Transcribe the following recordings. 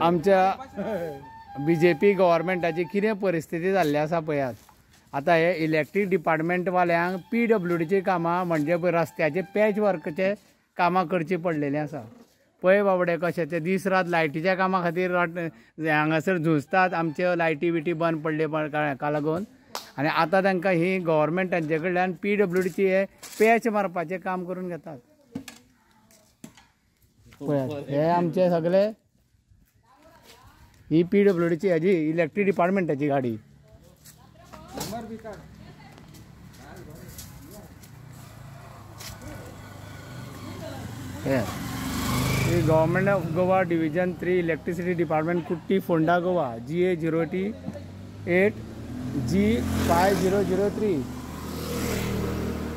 आमच्या B J P गव्हर्मेंटाची कितें परिस्थिती जाल्ली आसा पळयात आतां हे इलेक्ट्रीक डिपार्टमेंटवाल्यांक पी डब्ल्यू डीची कामां म्हणजे पळय रस्त्याचे पॅच वर्कचे कामां करची पडलेलीं आसा पळय बाबडे कशें ते दीस रात लायटीच्या कामा खातीर हांगासर झुजतात आमच्यो लायटी बिटी बंद पडले हाका लागून आनी आतां तांकां ही गव्हर्मेंटांचे कडल्यान पी डब्ल्यू डीची हे पॅच मारपाचें काम करून घेतात. पळयात हे आमचे सगळे ही पी डब्ल्यू डीची हेजी इलेक्ट्रीक डिपार्टमेंटाची गाडी. हे. ही government of Goa division three electricity department कुट्टी Ponda Goa G A zero T eight G five zero zero three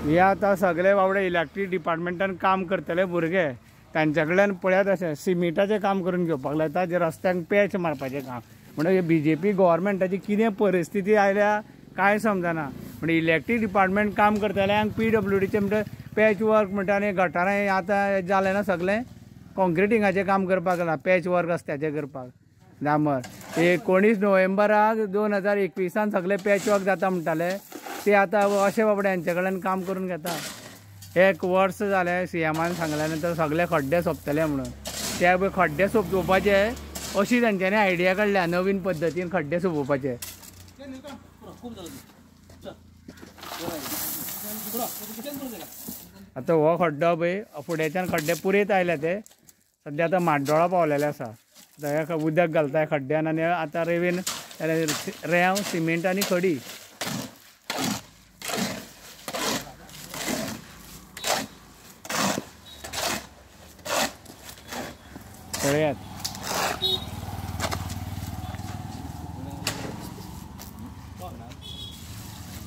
हे आतां सगळे बाबडे इलेक्ट्रीक डिपार्टमेंटान काम करतले भुरगे तांच्या कडल्यान पळयात अशें सिमिटाचें काम करून घेवपाक लायता जे रस्त्यांक पॅच मारपाचें काम. म्हणजे बी जे पी गोवोरमेंटाची कितें परिस्थिती आयल्या कांय समजना. म्हणजे इलेक्ट्रीक डिपार्टमेंट काम करतल्यांक पी डब्ल्यू डीचे म्हणटा पॅच वर्क म्हणटा आनी गटारां आतां जालें ना सगळें. कॉन्क्रिटिंगाचें काम करपाक लागलां पॅच वर्क रस्त्याचें करपाक. डांबर एकोणीस नोव्हेंबराक दोन हजार एकविसान सगलें पॅच वर्क जाता म्हणटाले. ते आतां अशें बाबड्यांचे कडल्यान काम करून घेता. एक वर्स जालें सी एमान सांगल्या नंतर सगळे खड्डे सोंपतले म्हणून. ते पळय खड्डे सोंपोवपाचे अशी तांच्यांनी आयडिया काडल्या नवीन पद्दतीन खड्डे सोंपोवपाचे आतां हो खड्डो पळय फुड्याच्यान खड्डे पुरयत आयले ते. सद्या आतां माड्डोळा पावलेले आसा आतां उदक घालताय खड्ड्यान आनी आतां रेवेन रेंव सिमेंट आनी खडी. पळयात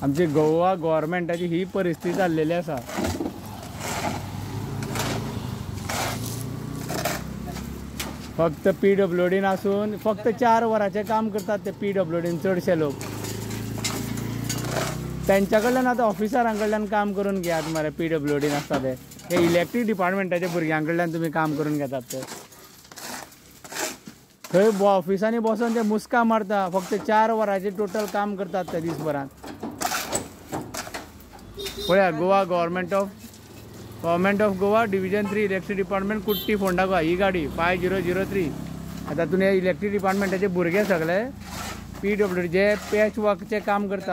आमची गोवा गव्हर्मेंटाची ही परिस्थिती जाल्लेली आसा फक्त पी डब्ल्यू डीन आसून फक्त चार वरांचें काम करतात ते पी डब्ल्यू डीन चडशे लोक. त्यांच्या कडल्यान आतां ऑफिसरां कडल्यान काम करून घेयात मरे पी डब्ल्यू डीन आसता ते. हे इलेक्ट्रीक डिपार्टमेंटाच्या भुरग्यां कडल्यान तुमी काम करून घेतात ते. थंय ऑफिसांनी बसून ते मुस्का मारता. फक्त चार वरांचे टोटल काम करतात ते दीसभरांत पळया Goa government of government of Goa division three electric department कुट्टी फोंडा गोवा ही गाडी फाय झिरो झिरो थ्री आतां तुमी इलेक्ट्रीक डिपार्टमेंटाचे भुरगे सगळे पी डब्ल्यू जे पॅच वर्कचे काम करता.